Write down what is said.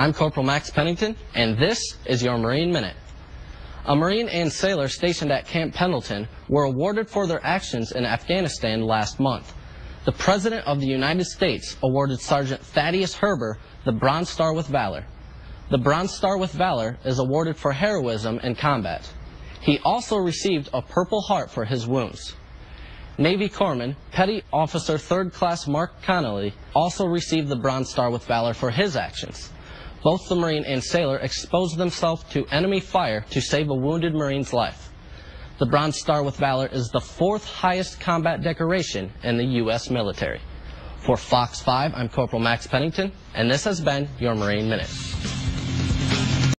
I'm Corporal Max Pennington, and this is your Marine Minute. A Marine and sailor stationed at Camp Pendleton were awarded for their actions in Afghanistan last month. The President of the United States awarded Sergeant Thaddeus Herber the Bronze Star with Valor. The Bronze Star with Valor is awarded for heroism in combat. He also received a Purple Heart for his wounds. Navy Corpsman Petty Officer 3rd Class Mark Connolly also received the Bronze Star with Valor for his actions. Both the Marine and sailor exposed themselves to enemy fire to save a wounded Marine's life. The Bronze Star with Valor is the fourth highest combat decoration in the U.S. military. For Fox 5, I'm Corporal Max Pennington, and this has been your Marine Minute.